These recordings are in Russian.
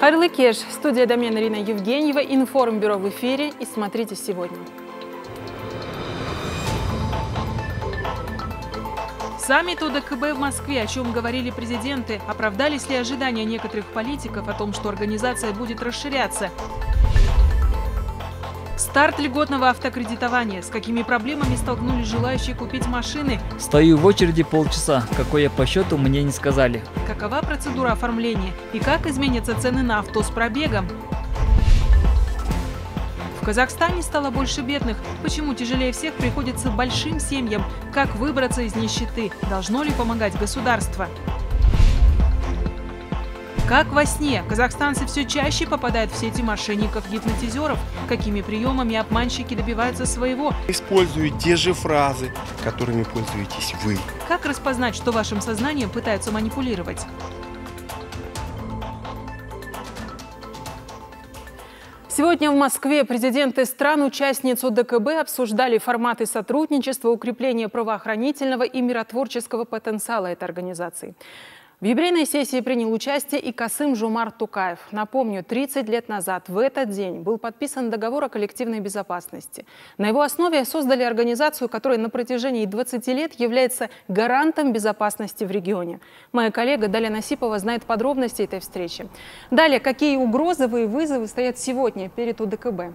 Харлы Кеш, студия Домен Ирина Евгеньева, информбюро в эфире и смотрите сегодня. Саммит ОДКБ в Москве, о чем говорили президенты, оправдались ли ожидания некоторых политиков о том, что организация будет расширяться. Старт льготного автокредитования. С какими проблемами столкнулись желающие купить машины? Стою в очереди полчаса. Какой я по счету, мне не сказали. Какова процедура оформления? И как изменятся цены на авто с пробегом? В Казахстане стало больше бедных. Почему тяжелее всех приходится большим семьям? Как выбраться из нищеты? Должно ли помогать государство? Как во сне, казахстанцы все чаще попадают в сети мошенников-гипнотизеров. Какими приемами обманщики добиваются своего? Использую те же фразы, которыми пользуетесь вы. Как распознать, что вашим сознанием пытаются манипулировать? Сегодня в Москве президенты стран-участниц ОДКБ обсуждали форматы сотрудничества, укрепления правоохранительного и миротворческого потенциала этой организации. В юбилейной сессии принял участие и Касым Жумар Тукаев. Напомню, 30 лет назад в этот день был подписан договор о коллективной безопасности. На его основе создали организацию, которая на протяжении 20 лет является гарантом безопасности в регионе. Моя коллега Даля Насипова знает подробности этой встречи. Далее, какие угрозы и вызовы стоят сегодня перед УДКБ?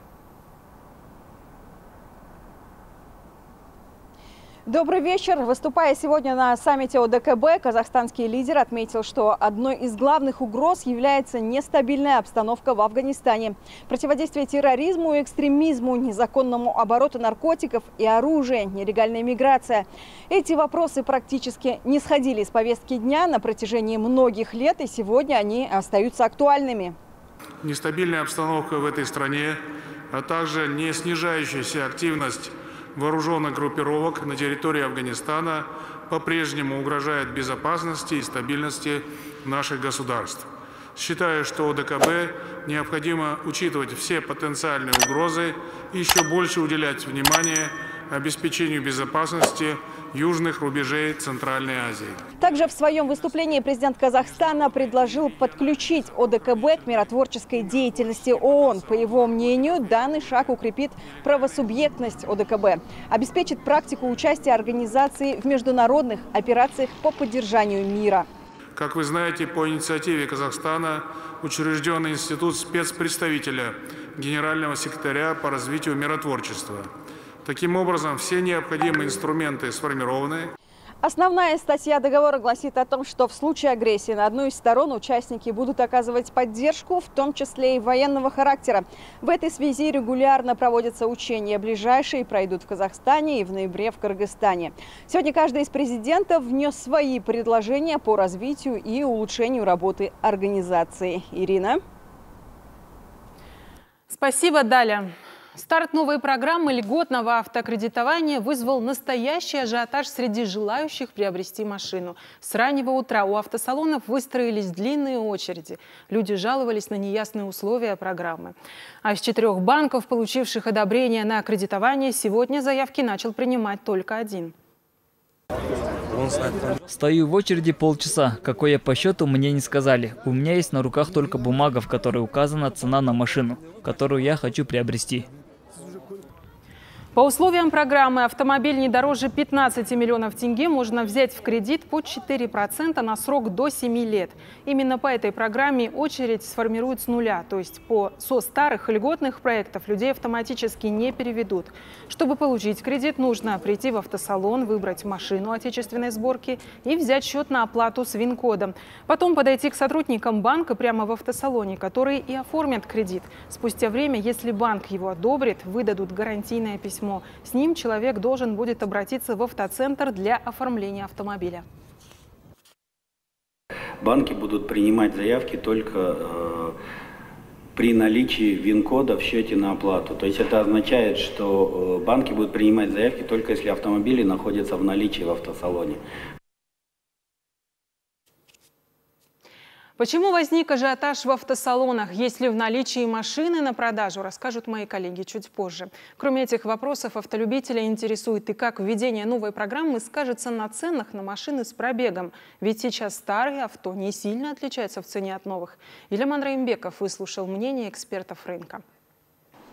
Добрый вечер. Выступая сегодня на саммите ОДКБ, казахстанский лидер отметил, что одной из главных угроз является нестабильная обстановка в Афганистане. Противодействие терроризму, экстремизму, незаконному обороту наркотиков и оружия, нелегальная миграция. Эти вопросы практически не сходили с повестки дня на протяжении многих лет, и сегодня они остаются актуальными. Нестабильная обстановка в этой стране, а также не снижающаяся активность вооруженных группировок на территории Афганистана по-прежнему угрожает безопасности и стабильности наших государств. Считаю, что ОДКБ необходимо учитывать все потенциальные угрозы и еще больше уделять внимание обеспечению безопасности южных рубежей Центральной Азии. Также в своем выступлении президент Казахстана предложил подключить ОДКБ к миротворческой деятельности ООН. По его мнению, данный шаг укрепит правосубъектность ОДКБ, обеспечит практику участия организации в международных операциях по поддержанию мира. Как вы знаете, по инициативе Казахстана учрежден институт спецпредставителя Генерального секретаря по развитию миротворчества – Таким образом, все необходимые инструменты сформированы. Основная статья договора гласит о том, что в случае агрессии на одну из сторон участники будут оказывать поддержку, в том числе и военного характера. В этой связи регулярно проводятся учения. Ближайшие пройдут в Казахстане и в ноябре в Кыргызстане. Сегодня каждый из президентов внес свои предложения по развитию и улучшению работы организации. Ирина. Спасибо, Даля. Старт новой программы льготного автокредитования вызвал настоящий ажиотаж среди желающих приобрести машину. С раннего утра у автосалонов выстроились длинные очереди. Люди жаловались на неясные условия программы. А из четырех банков, получивших одобрение на кредитование, сегодня заявки начал принимать только один. Стою в очереди полчаса. Какой я по счету, мне не сказали. У меня есть на руках только бумага, в которой указана цена на машину, которую я хочу приобрести. По условиям программы автомобиль не дороже 15 миллионов тенге можно взять в кредит по 4% на срок до 7 лет. Именно по этой программе очередь сформируют с нуля, то есть по со старых льготных проектов людей автоматически не переведут. Чтобы получить кредит, нужно прийти в автосалон, выбрать машину отечественной сборки и взять счет на оплату с ВИН-кодом. Потом подойти к сотрудникам банка прямо в автосалоне, которые и оформят кредит. Спустя время, если банк его одобрит, выдадут гарантийное письмо письмо. С ним человек должен будет обратиться в автоцентр для оформления автомобиля. Банки будут принимать заявки только э, при наличии ВИН-кода в счете на оплату. То есть это означает, что э, банки будут принимать заявки только если автомобили находятся в наличии в автосалоне. Почему возник ажиотаж в автосалонах? Есть ли в наличии машины на продажу, расскажут мои коллеги чуть позже. Кроме этих вопросов, автолюбителя интересует и как введение новой программы скажется на ценах на машины с пробегом. Ведь сейчас старые авто не сильно отличаются в цене от новых. Ильяман Раимбеков выслушал мнение экспертов рынка.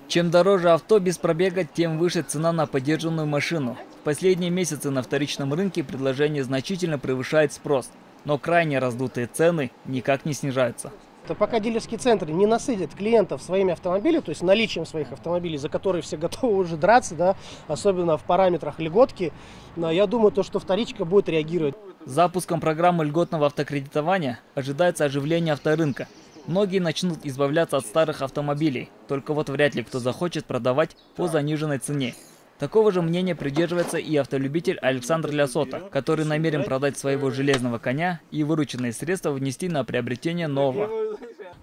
Чем дороже авто без пробега, тем выше цена на поддержанную машину. В последние месяцы на вторичном рынке предложение значительно превышает спрос – но крайне раздутые цены никак не снижаются. Пока дилерские центры не насытят клиентов своими автомобилями, то есть наличием своих автомобилей, за которые все готовы уже драться, да, особенно в параметрах льготки, я думаю, то, что вторичка будет реагировать. Запуском программы льготного автокредитования ожидается оживление авторынка. Многие начнут избавляться от старых автомобилей, только вот вряд ли кто захочет продавать по заниженной цене. Такого же мнения придерживается и автолюбитель Александр Лясота, который намерен продать своего железного коня и вырученные средства внести на приобретение нового.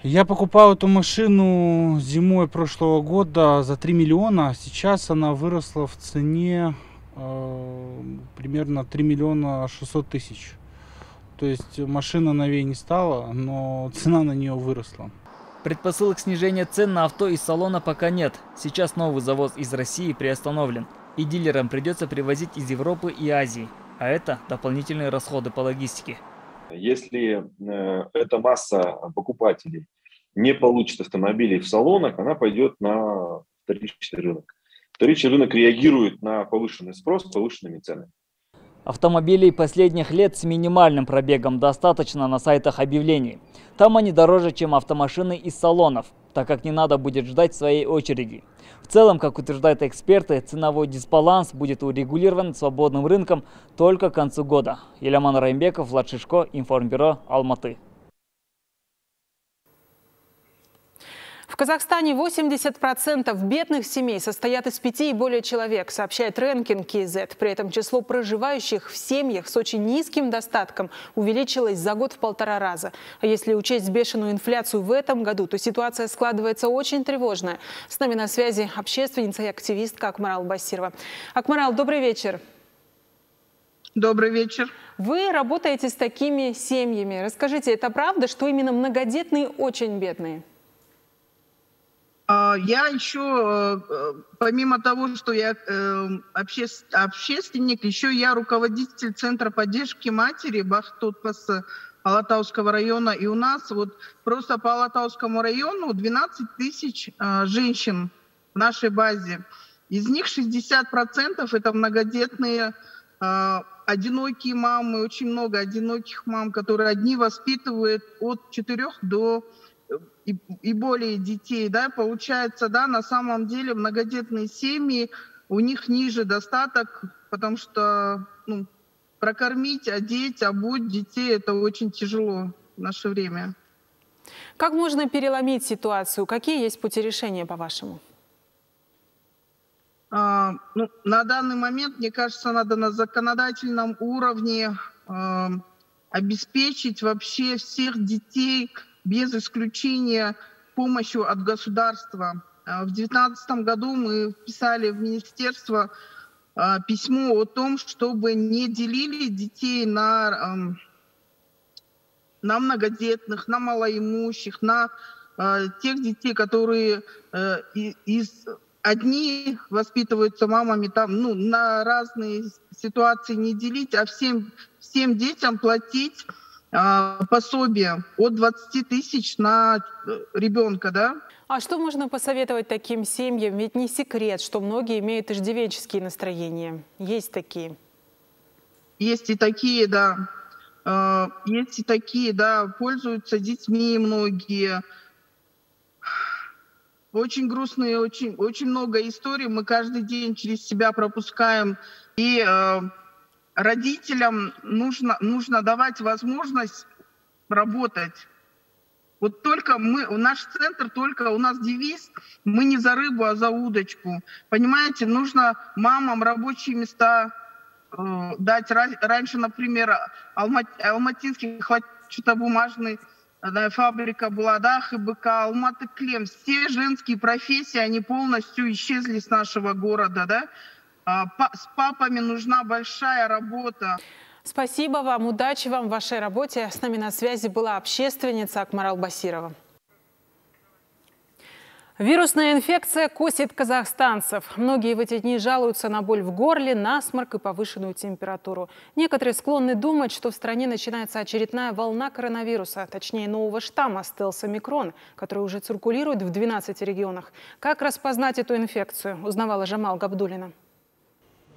Я покупал эту машину зимой прошлого года за 3 миллиона. Сейчас она выросла в цене э, примерно 3 миллиона 600 тысяч. То есть машина новее не стала, но цена на нее выросла. Предпосылок снижения цен на авто из салона пока нет. Сейчас новый завоз из России приостановлен. И дилерам придется привозить из Европы и Азии. А это дополнительные расходы по логистике. Если э, эта масса покупателей не получит автомобилей в салонах, она пойдет на вторичный рынок. Вторичный рынок реагирует на повышенный спрос повышенными ценами. Автомобилей последних лет с минимальным пробегом достаточно на сайтах объявлений. Там они дороже, чем автомашины из салонов, так как не надо будет ждать своей очереди. В целом, как утверждают эксперты, ценовой дисбаланс будет урегулирован свободным рынком только к концу года. Еляман Раймбеков, Влад Шишко, Информбюро, Алматы. Казахстане 80% бедных семей состоят из пяти и более человек, сообщает рэнкинг КИЗ. При этом число проживающих в семьях с очень низким достатком увеличилось за год в полтора раза. А если учесть бешеную инфляцию в этом году, то ситуация складывается очень тревожная. С нами на связи общественница и активистка Акмарал Басирова. Акмарал, добрый вечер. Добрый вечер. Вы работаете с такими семьями. Расскажите, это правда, что именно многодетные очень бедные? А, я еще, э, помимо того, что я э, общественник, еще я руководитель Центра поддержки матери Бахтутпаса Алатауского района. И у нас вот просто по Алатаускому району 12 тысяч э, женщин в нашей базе. Из них 60% это многодетные одинокие мамы, очень много одиноких мам, которые одни воспитывают от 4 до и, и более детей, да, получается, да, на самом деле многодетные семьи, у них ниже достаток, потому что ну, прокормить, одеть, обуть детей это очень тяжело в наше время. Как можно переломить ситуацию? Какие есть пути решения, по-вашему? А, ну, на данный момент, мне кажется, надо на законодательном уровне а, обеспечить вообще всех детей без исключения помощью от государства. А, в 2019 году мы писали в министерство а, письмо о том, чтобы не делили детей на, на многодетных, на малоимущих, на а, тех детей, которые э, из одни воспитываются мамами, там, ну, на разные ситуации не делить, а всем, всем детям платить пособие от 20 тысяч на э, ребенка, да? А что можно посоветовать таким семьям? Ведь не секрет, что многие имеют иждивенческие настроения. Есть такие? Есть и такие, да. А, есть и такие, да, пользуются детьми многие. Очень грустные, очень, очень много историй мы каждый день через себя пропускаем. И э, родителям нужно, нужно давать возможность работать. Вот только мы, наш центр, только у нас девиз «Мы не за рыбу, а за удочку». Понимаете, нужно мамам рабочие места э, дать. Раньше, например, Алмат, Алматинский хватчатобумажный да, фабрика была, да, ХБК, Алматы Клем. Все женские профессии, они полностью исчезли с нашего города, да. А, с папами нужна большая работа. Спасибо вам, удачи вам в вашей работе. С нами на связи была общественница Акмарал Басирова. Вирусная инфекция косит казахстанцев. Многие в эти дни жалуются на боль в горле, насморк и повышенную температуру. Некоторые склонны думать, что в стране начинается очередная волна коронавируса, точнее нового штамма стелса микрон, который уже циркулирует в 12 регионах. Как распознать эту инфекцию, узнавала Жамал Габдулина.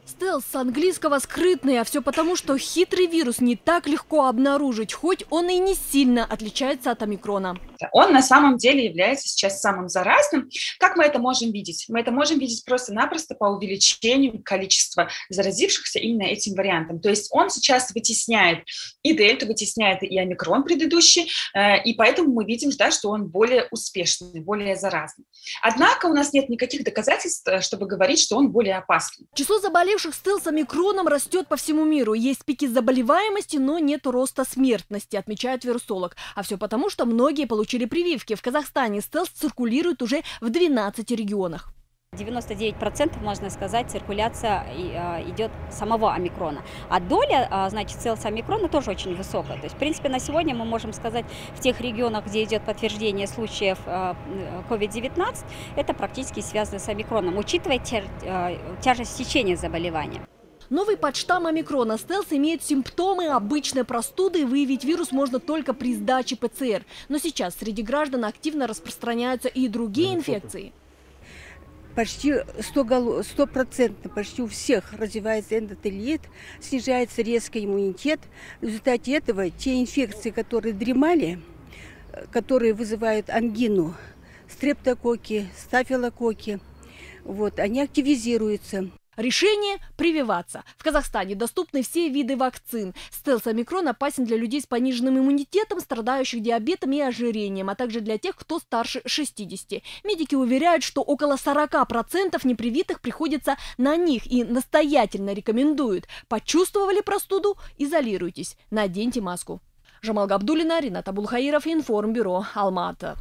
Стелс с английского скрытный, а все потому, что хитрый вирус не так легко обнаружить, хоть он и не сильно отличается от омикрона. Он на самом деле является сейчас самым заразным. Как мы это можем видеть? Мы это можем видеть просто-напросто по увеличению количества заразившихся именно этим вариантом. То есть он сейчас вытесняет и дельту, вытесняет и омикрон предыдущий, э, и поэтому мы видим, да, что он более успешный, более заразный. Однако у нас нет никаких доказательств, э, чтобы говорить, что он более опасный. Число заболевших стелс омикроном растет по всему миру. Есть пики заболеваемости, но нет роста смертности, отмечает вирусолог. А все потому, что многие получили прививки. В Казахстане стелс циркулирует уже в 12 регионах. 99% можно сказать, циркуляция а, идет самого омикрона. А доля, а, значит, стелса омикрона тоже очень высокая. То есть, в принципе, на сегодня мы можем сказать, в тех регионах, где идет подтверждение случаев COVID-19, а, это практически связано с омикроном, учитывая тяжесть течения заболевания. Новый подштамм омикрона стелс имеет симптомы обычной простуды и выявить вирус можно только при сдаче ПЦР. Но сейчас среди граждан активно распространяются и другие инфекции. Почти 100%, процентно, почти у всех развивается эндотелит, снижается резко иммунитет. В результате этого те инфекции, которые дремали, которые вызывают ангину, стрептококи, стафилококи, вот, они активизируются. Решение – прививаться. В Казахстане доступны все виды вакцин. Стелс-омикрон опасен для людей с пониженным иммунитетом, страдающих диабетом и ожирением, а также для тех, кто старше 60. Медики уверяют, что около 40% непривитых приходится на них и настоятельно рекомендуют. Почувствовали простуду – изолируйтесь, наденьте маску. Жамал Габдулина, Ринат Булхаиров, Информбюро, Алмата.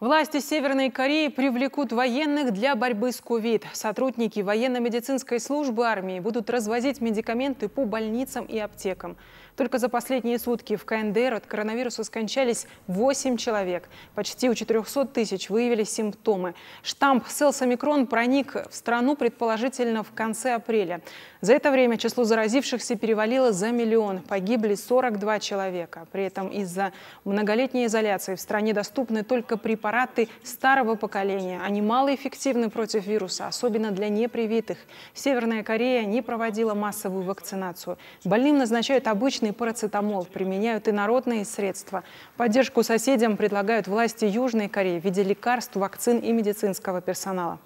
Власти Северной Кореи привлекут военных для борьбы с ковид. Сотрудники военно-медицинской службы армии будут развозить медикаменты по больницам и аптекам. Только за последние сутки в КНДР от коронавируса скончались 8 человек. Почти у 400 тысяч выявили симптомы. Штамп селс-омикрон проник в страну предположительно в конце апреля. За это время число заразившихся перевалило за миллион. Погибли 42 человека. При этом из-за многолетней изоляции в стране доступны только препараты старого поколения. Они малоэффективны против вируса, особенно для непривитых. Северная Корея не проводила массовую вакцинацию. Больным назначают обычный обычный парацетамол, применяют и народные средства. Поддержку соседям предлагают власти Южной Кореи в виде лекарств, вакцин и медицинского персонала.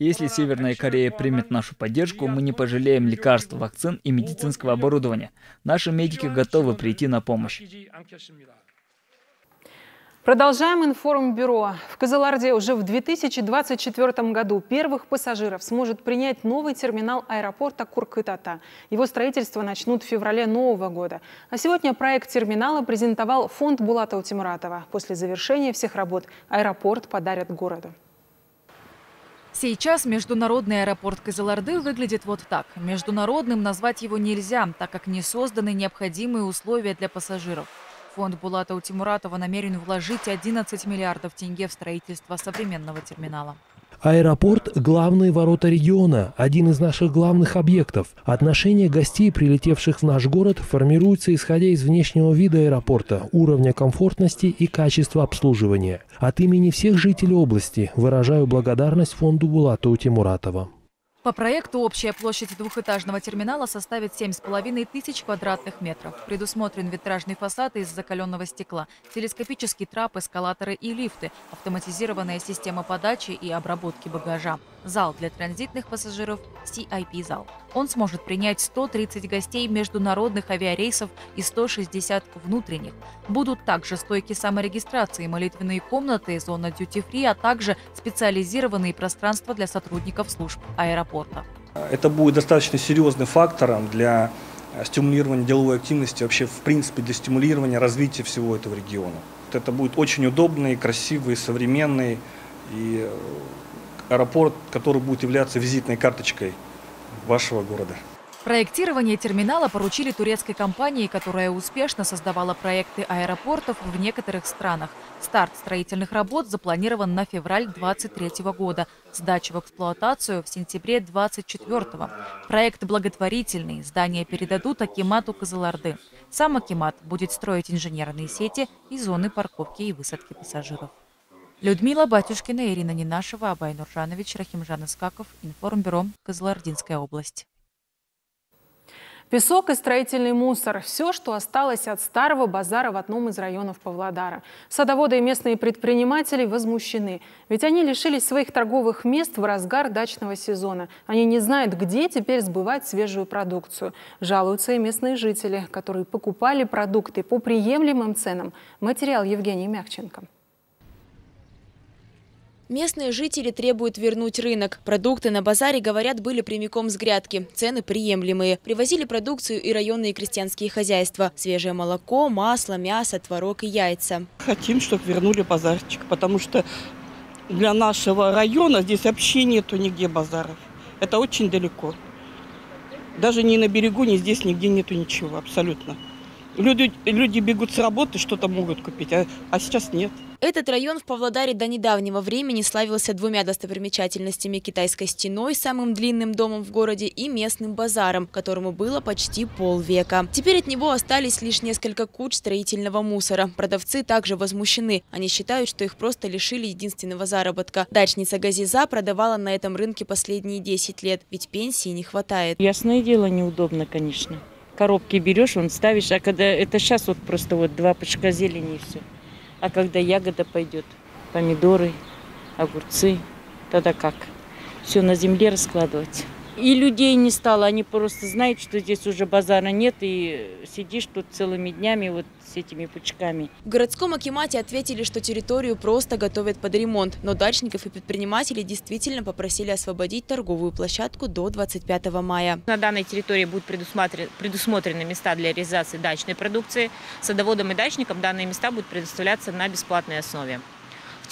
Если Северная Корея примет нашу поддержку, мы не пожалеем лекарств, вакцин и медицинского оборудования. Наши медики готовы прийти на помощь. Продолжаем информбюро. В Казаларде уже в 2024 году первых пассажиров сможет принять новый терминал аэропорта Куркытата. Его строительство начнут в феврале нового года. А сегодня проект терминала презентовал фонд Булата Утимуратова. После завершения всех работ аэропорт подарят городу. Сейчас международный аэропорт Казаларды выглядит вот так. Международным назвать его нельзя, так как не созданы необходимые условия для пассажиров. Фонд Булата Утимуратова намерен вложить 11 миллиардов тенге в строительство современного терминала. Аэропорт – главные ворота региона, один из наших главных объектов. Отношение гостей, прилетевших в наш город, формируется исходя из внешнего вида аэропорта, уровня комфортности и качества обслуживания. От имени всех жителей области выражаю благодарность фонду Булата Утимуратова. По проекту общая площадь двухэтажного терминала составит 7,5 тысяч квадратных метров. Предусмотрен витражный фасад из закаленного стекла, телескопический трап, эскалаторы и лифты, автоматизированная система подачи и обработки багажа. Зал для транзитных пассажиров – CIP-зал. Он сможет принять 130 гостей международных авиарейсов и 160 внутренних. Будут также стойки саморегистрации, молитвенные комнаты, зона дьюти-фри, а также специализированные пространства для сотрудников служб аэропорта. Это будет достаточно серьезным фактором для стимулирования деловой активности, вообще в принципе для стимулирования развития всего этого региона. Это будет очень удобный, красивый, современный и аэропорт, который будет являться визитной карточкой вашего города. Проектирование терминала поручили турецкой компании, которая успешно создавала проекты аэропортов в некоторых странах. Старт строительных работ запланирован на февраль 2023 года, сдача в эксплуатацию в сентябре 2024. Проект благотворительный, здание передадут Акимату Кызыларды. Сам Акимат будет строить инженерные сети и зоны парковки и высадки пассажиров. Людмила Батюшкина, Ирина Нинашева, Абай Нуржанович, Рахимжан Искаков, Информбюро, Кызылординская область. Песок и строительный мусор – все, что осталось от старого базара в одном из районов Павлодара. Садоводы и местные предприниматели возмущены, ведь они лишились своих торговых мест в разгар дачного сезона. Они не знают, где теперь сбывать свежую продукцию. Жалуются и местные жители, которые покупали продукты по приемлемым ценам. Материал Евгений Мягченко. Местные жители требуют вернуть рынок. Продукты на базаре, говорят, были прямиком с грядки. Цены приемлемые. Привозили продукцию и районные крестьянские хозяйства. Свежее молоко, масло, мясо, творог и яйца. Хотим, чтобы вернули базарчик, потому что для нашего района здесь вообще нету нигде базаров. Это очень далеко. Даже ни на берегу, ни здесь, нигде нету ничего абсолютно. Люди, люди бегут с работы, что-то могут купить, а, а сейчас нет. Этот район в Павлодаре до недавнего времени славился двумя достопримечательностями – Китайской стеной, самым длинным домом в городе, и местным базаром, которому было почти полвека. Теперь от него остались лишь несколько куч строительного мусора. Продавцы также возмущены. Они считают, что их просто лишили единственного заработка. Дачница Газиза продавала на этом рынке последние 10 лет, ведь пенсии не хватает. Ясное дело, неудобно, конечно. Коробки берешь, он ставишь, а когда это сейчас вот просто вот два пучка зелени и все. А когда ягода пойдет, помидоры, огурцы, тогда как? Все на земле раскладывать. И людей не стало, они просто знают, что здесь уже базара нет, и сидишь тут целыми днями вот с этими пучками. В городском акимате ответили, что территорию просто готовят под ремонт, но дачников и предпринимателей действительно попросили освободить торговую площадку до 25 мая. На данной территории будут предусмотрены места для реализации дачной продукции. Садоводам и дачникам данные места будут предоставляться на бесплатной основе.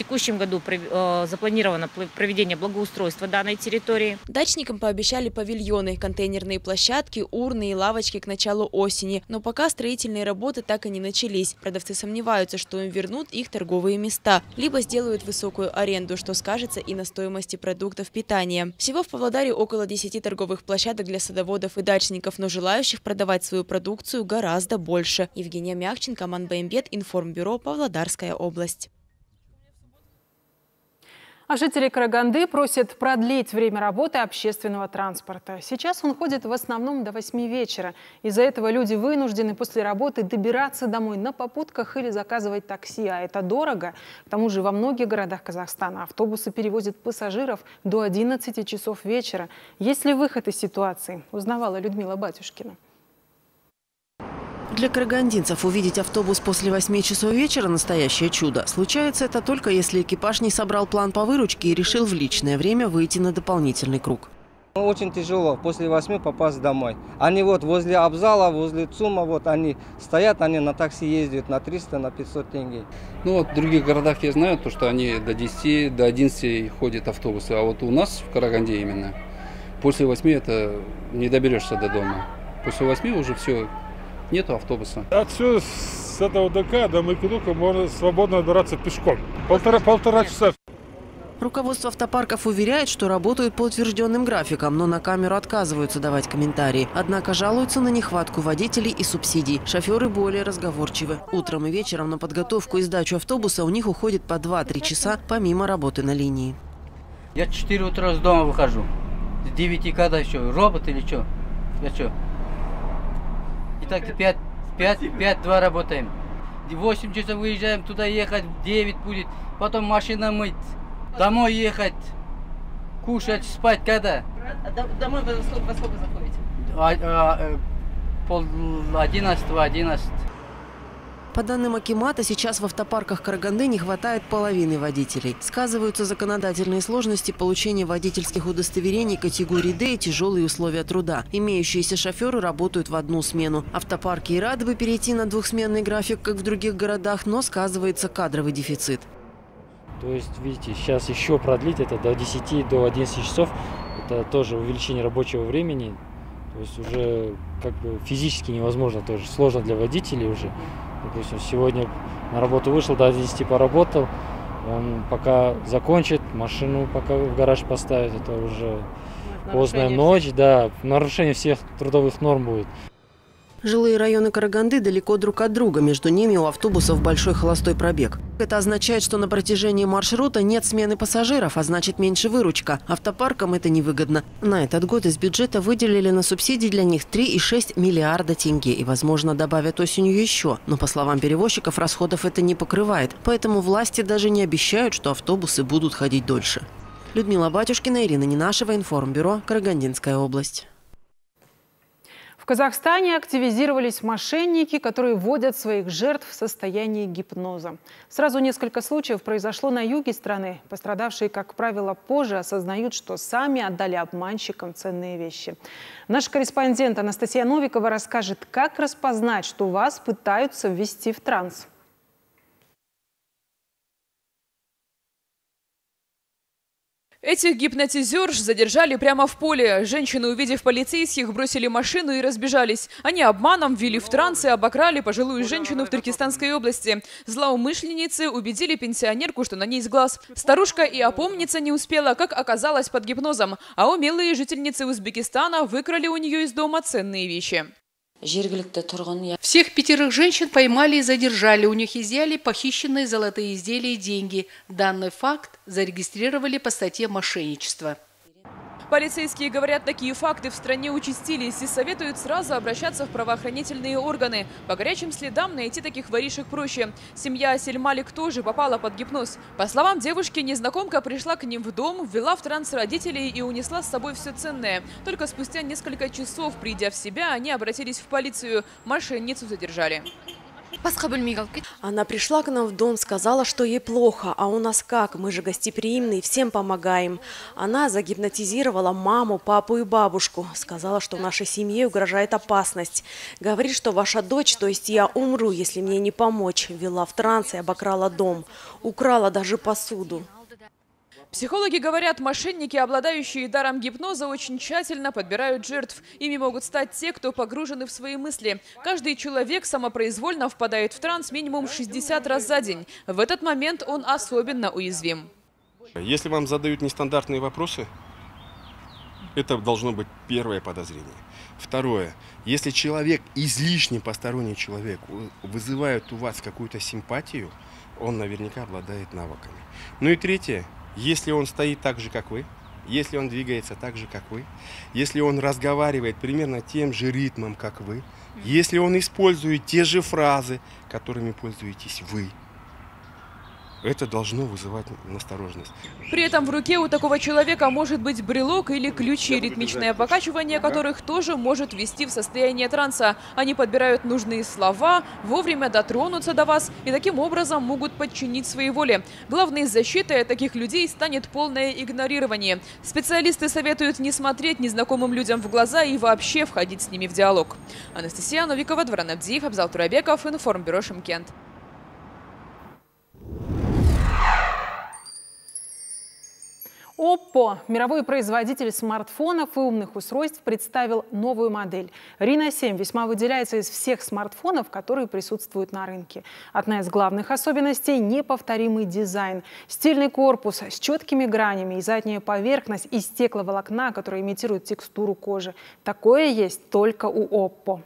Текущем году э, запланировано проведение благоустройства данной территории. Дачникам пообещали павильоны, контейнерные площадки, урны и лавочки к началу осени. Но пока строительные работы так и не начались. Продавцы сомневаются, что им вернут их торговые места. Либо сделают высокую аренду, что скажется и на стоимости продуктов питания. Всего в Павлодаре около 10 торговых площадок для садоводов и дачников, но желающих продавать свою продукцию гораздо больше. Евгения Мягченко, Манбаембет, Информбюро, Павлодарская область. А жители Караганды просят продлить время работы общественного транспорта. Сейчас он ходит в основном до 8 вечера. Из-за этого люди вынуждены после работы добираться домой на попутках или заказывать такси. А это дорого. К тому же во многих городах Казахстана автобусы перевозят пассажиров до 11 часов вечера. Есть ли выход из ситуации? Узнавала Людмила Батюшкина. Для карагандинцев увидеть автобус после 8 часов вечера – настоящее чудо. Случается это только если экипаж не собрал план по выручке и решил в личное время выйти на дополнительный круг. Очень тяжело после восьми попасть домой. Они вот возле Абзала, возле ЦУМа, вот они стоят, они на такси ездят на 300, на 500 тенге. Ну вот в других городах я знаю, то, что они до 10, до 11 ходят автобусы, а вот у нас в Караганде именно после 8 это не доберешься до дома. После 8 уже все, нету автобуса. Отсюда с этого ДК до Майкидука можно свободно добраться пешком. Полтора, полтора часа. Руководство автопарков уверяет, что работают по утвержденным графикам, но на камеру отказываются давать комментарии. Однако жалуются на нехватку водителей и субсидий. Шоферы более разговорчивы. Утром и вечером на подготовку и сдачу автобуса у них уходит по 2-3 часа, помимо работы на линии. Я 4 утра с дома выхожу. С 9 когда еще? Робот или что? Я что? Так 5, 5, 5, 2 работаем. 8 часов выезжаем, туда ехать, 9 будет, потом машина мыть, домой ехать, кушать, спать когда? А домой во сколько, во сколько заходите? А, а, э, пол одиннадцатого, одиннадцать. По данным Акимата, сейчас в автопарках Караганды не хватает половины водителей. Сказываются законодательные сложности получения водительских удостоверений категории D и тяжелые условия труда. Имеющиеся шоферы работают в одну смену. Автопарки и рады бы перейти на двухсменный график, как в других городах, но сказывается кадровый дефицит. То есть, видите, сейчас еще продлить это до 10, до 11 часов. Это тоже увеличение рабочего времени. То есть уже как бы физически невозможно тоже. Сложно для водителей уже. Допустим, сегодня на работу вышел, до 10 поработал. Он пока закончит, машину пока в гараж поставит, это уже поздняя ночь, да, нарушение всех трудовых норм будет. Жилые районы Караганды далеко друг от друга, между ними у автобусов большой холостой пробег. Это означает, что на протяжении маршрута нет смены пассажиров, а значит меньше выручка. Автопаркам это невыгодно. На этот год из бюджета выделили на субсидии для них 3,6 миллиарда тенге и, возможно, добавят осенью еще. Но, по словам перевозчиков, расходов это не покрывает. Поэтому власти даже не обещают, что автобусы будут ходить дольше. Людмила Батюшкина, Ирина Нинашева, Информбюро, Карагандинская область. В Казахстане активизировались мошенники, которые вводят своих жертв в состояние гипноза. Сразу несколько случаев произошло на юге страны. Пострадавшие, как правило, позже осознают, что сами отдали обманщикам ценные вещи. Наш корреспондент Анастасия Новикова расскажет, как распознать, что вас пытаются ввести в транс. Этих гипнотизерш задержали прямо в поле. Женщины, увидев полицейских, бросили машину и разбежались. Они обманом ввели в транс и обокрали пожилую женщину в Туркестанской области. Злоумышленницы убедили пенсионерку, что на ней с глаз. Старушка и опомниться не успела, как оказалась под гипнозом. А умелые жительницы Узбекистана выкрали у нее из дома ценные вещи. Всех пятерых женщин поймали и задержали. У них изъяли похищенные золотые изделия и деньги. Данный факт зарегистрировали по статье «Мошенничество». Полицейские говорят, такие факты в стране участились и советуют сразу обращаться в правоохранительные органы. По горячим следам найти таких воришек проще. Семья Сельмалик тоже попала под гипноз. По словам девушки, незнакомка пришла к ним в дом, ввела в транс родителей и унесла с собой все ценное. Только спустя несколько часов, придя в себя, они обратились в полицию. Мошенницу задержали. Она пришла к нам в дом, сказала, что ей плохо, а у нас как, мы же гостеприимные, всем помогаем. Она загипнотизировала маму, папу и бабушку, сказала, что нашей семье угрожает опасность. Говорит, что ваша дочь, то есть я умру, если мне не помочь, вела в транс и обокрала дом, украла даже посуду. Психологи говорят, мошенники, обладающие даром гипноза, очень тщательно подбирают жертв. Ими могут стать те, кто погружены в свои мысли. Каждый человек самопроизвольно впадает в транс минимум 60 раз за день. В этот момент он особенно уязвим. Если вам задают нестандартные вопросы, это должно быть первое подозрение. Второе. Если человек, излишне посторонний человек, вызывает у вас какую-то симпатию, он наверняка обладает навыками. Ну и третье. Если он стоит так же, как вы, если он двигается так же, как вы, если он разговаривает примерно тем же ритмом, как вы, если он использует те же фразы, которыми пользуетесь вы – это должно вызывать настороженность. При этом в руке у такого человека может быть брелок или ключи, ритмичное покачивание которых тоже может ввести в состояние транса. Они подбирают нужные слова, вовремя дотронуться до вас и таким образом могут подчинить своей воле. Главной защитой таких людей станет полное игнорирование. Специалисты советуют не смотреть незнакомым людям в глаза и вообще входить с ними в диалог. Анастасия Новикова, Дворан Абдиев, Абзал Турабеков, Информбюро Шимкент. Oppo, мировой производитель смартфонов и умных устройств, представил новую модель. Reno 7 весьма выделяется из всех смартфонов, которые присутствуют на рынке. Одна из главных особенностей – неповторимый дизайн. Стильный корпус с четкими гранями и задняя поверхность из стекловолокна, которая имитирует текстуру кожи. Такое есть только у Oppo.